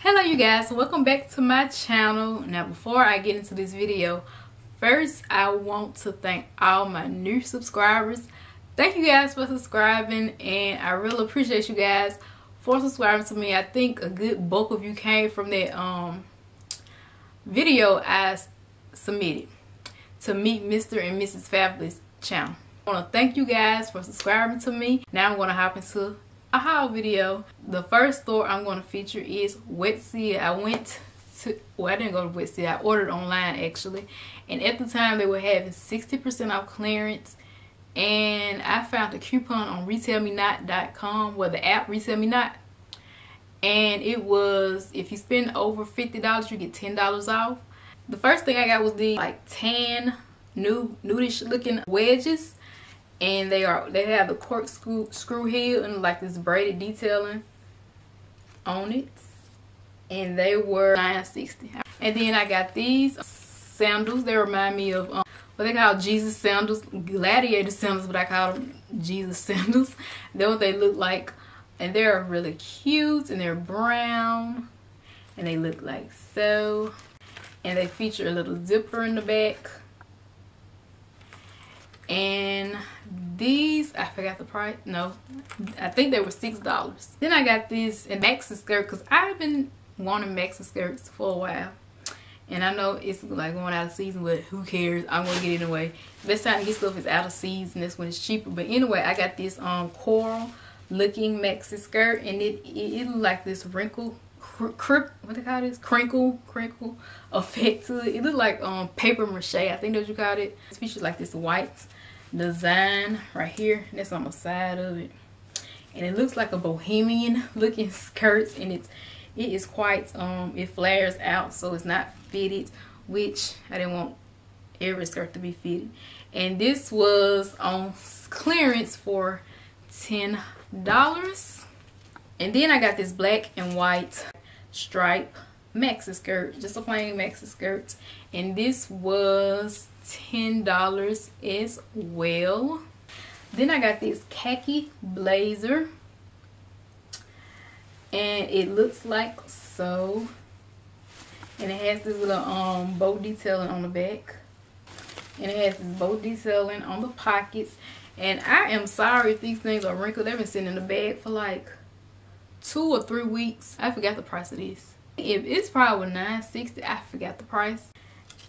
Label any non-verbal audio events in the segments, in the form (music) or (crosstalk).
hello you guys. Welcome back to my channel. Now before i get into this video first i want to thank all my new subscribers. Thank you guys for subscribing and i really appreciate you guys for subscribing to me. I think a good bulk of you came from that um video i submitted to meet mr and mrs fabulous channel. I want to thank you guys for subscribing to me. Now i'm going to hop into a haul video. The first store I'm going to feature is Wet Seal. I went to, well I didn't go to Wet Seal, I ordered online actually. And at the time they were having 60% off clearance. And I found a coupon on retailmenot.com, where the app Retail Me Not. And it was, if you spend over $50, you get $10 off. The first thing I got was the like tan, new, nudish looking wedges and they are they have the corkscrew screw heel and like this braided detailing on it. And they were 960 and then i got these sandals. They remind me of um, what they call jesus sandals gladiator sandals but i call them jesus (laughs) sandals. They're what they look like. And they're really cute and they're brown and they look like so. And they feature a little zipper in the back and these i forgot the price no i think they were six dollars. Then i got this in maxi skirt because i've been wanting maxi skirts for a while. And i know it's like going out of season but who cares? I'm gonna get it anyway. Best time to get stuff is out of season. That's when it's cheaper. But anyway i got this um coral looking maxi skirt and it it, it like this wrinkle cr what they call this? Crinkle crinkle effect to it. It looked like um paper mache i think that's what you call it. It's featured like this white design right here. That's on the side of it. And it looks like a bohemian looking (laughs) skirt and it's it is quite um it flares out so it's not fitted which i didn't want every skirt to be fitted. And this was on clearance for ten dollars. And then i got this black and white stripe maxi skirt just a plain maxi skirt. And this was $10 as well. Then I got this khaki blazer. And it looks like so. And it has this little um, bow detailing on the back. And it has this bow detailing on the pockets. And I am sorry if these things are wrinkled. They've been sitting in the bag for like two or three weeks. I forgot the price of this. If it's probably 960 I forgot the price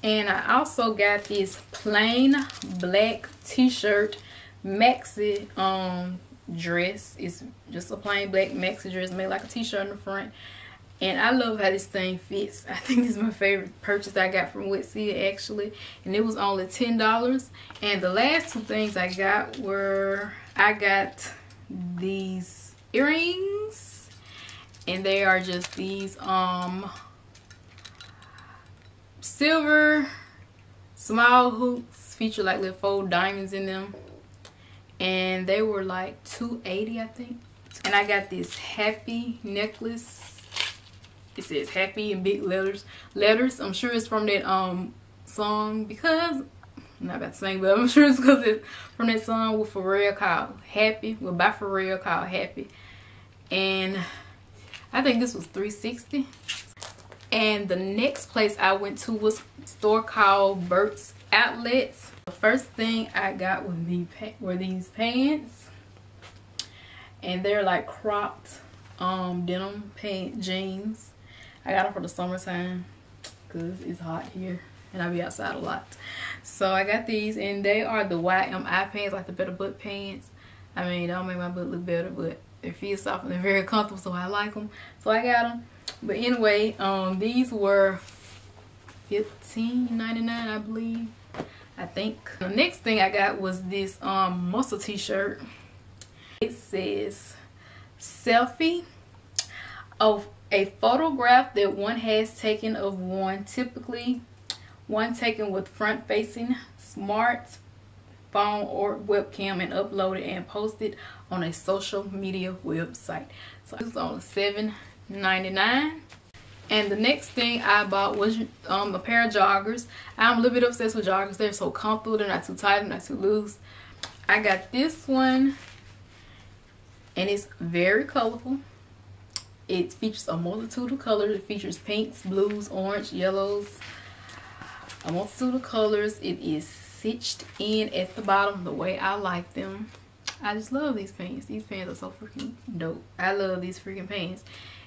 and I also got this plain black t-shirt maxi um dress. It's just a plain black maxi dress made like a t-shirt in the front. And I love how this thing fits. I think this is my favorite purchase I got from Wet Seal actually. And it was only ten dollars. And the last two things I got were I got these earrings. And they are just these um silver small hoops feature like little fold diamonds in them. And they were like 280 i think. And i got this happy necklace. It says happy in big letters. Letters i'm sure it's from that um song because I'm not about to sing but i'm (laughs) sure it's because it's from that song with Pharrell called happy well by Pharrell called happy. And i think this was 360 and the next place I went to was store called Burke's Outlets. The first thing I got was the, were these pants. And they're like cropped um, denim pant jeans. I got them for the summertime because it's hot here and I be outside a lot. So I got these and they are the YMI pants, like the better butt pants. I mean, they don't make my butt look better, but they feel soft and they're very comfortable, so I like them. So I got them but anyway um these were 15.99 i believe i think. The next thing i got was this um muscle t-shirt. It says selfie of a photograph that one has taken of one typically one taken with front facing smart phone or webcam and uploaded and posted on a social media website. So it's on seven 99 and the next thing I bought was um, a pair of joggers. I'm a little bit obsessed with joggers. They're so comfortable. They're not too tight. They're not too loose. I got this one. And it's very colorful. It features a multitude of colors. It features pinks, blues, orange, yellows, a multitude of colors. It is stitched in at the bottom the way I like them. I just love these pants. These pants are so freaking dope. I love these freaking pants.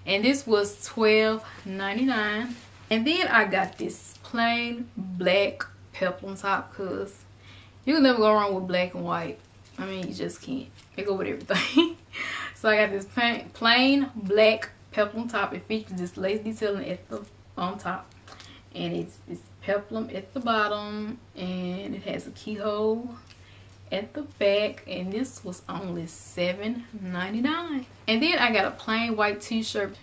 And this was $12.99. And then I got this plain black peplum top because you can never go wrong with black and white. I mean, you just can't. They go with everything. (laughs) so I got this plain black peplum top. It features this lace detailing at the on top. And it's, it's peplum at the bottom. And it has a keyhole at the back and this was only $7.99 and then I got a plain white t-shirt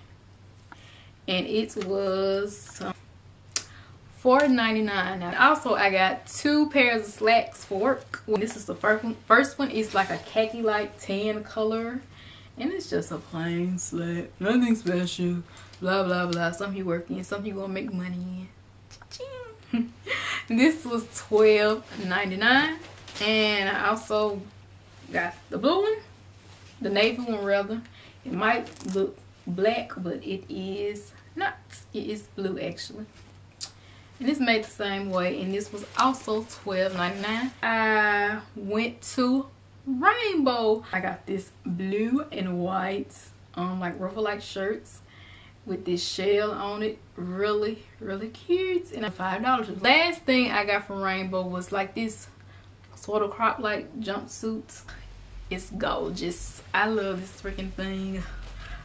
and it was um, $4.99 now also I got two pairs of slacks for work. This is the first one first one. Is like a khaki like tan color and it's just a plain slack. Nothing special. Blah blah blah. Some you work in some you gonna make money in. (laughs) This was $12.99 and I also got the blue one the navy one rather. It might look black but it is not. It is blue actually. And it's made the same way and this was also $12.99 I went to rainbow. I got this blue and white um like ruffle like shirts with this shell on it. Really really cute. And five dollars. Last thing I got from rainbow was like this sort of crop like jumpsuits. It's gorgeous. I love this freaking thing.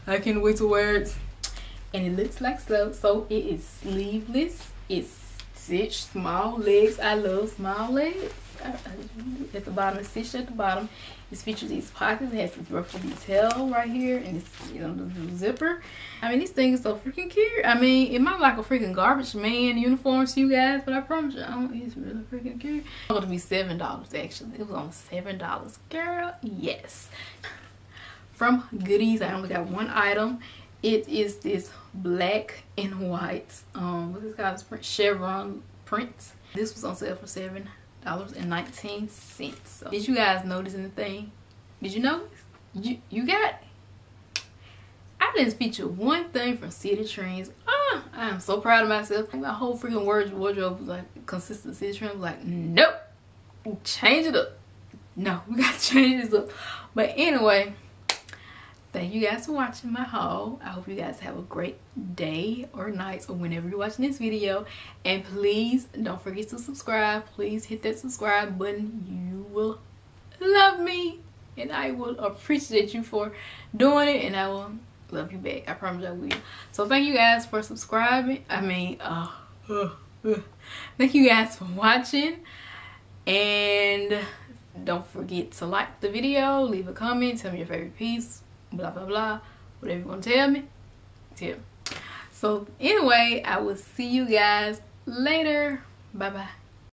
I can't wait to wear it. And it looks like so. So it is sleeveless. It's stitched small legs. I love small legs at the bottom it's stitched at the bottom. It's featured these pockets. It has this ruffle detail right here and it's you know the zipper. I mean these things so freaking cute. I mean it might like a freaking garbage man uniform to you guys but i promise you oh, it's really freaking cute. It's going to be seven dollars actually. It was on seven dollars. Girl yes. From Goody's i only got one item. It is this black and white um what is this print chevron print. This was on sale for seven $19. So did you guys notice anything? Did you notice? You, you got I didn't feature one thing from Citi Trends. Oh, I am so proud of myself. My whole freaking Words wardrobe was like consistent Citi Trends. Like, nope. Change it up. No, (laughs) we gotta (laughs) change this up. But anyway, thank you guys for watching my haul. I hope you guys have a great day or night or whenever you're watching this video. And please don't forget to subscribe. Please hit that subscribe button. You will love me and i will appreciate you for doing it and i will love you back. I promise i will. So thank you guys for subscribing. I mean uh, uh, uh. thank you guys for watching. And don't forget to like the video leave a comment tell me your favorite piece blah blah blah whatever you want to tell me tell so anyway i will see you guys later. Bye bye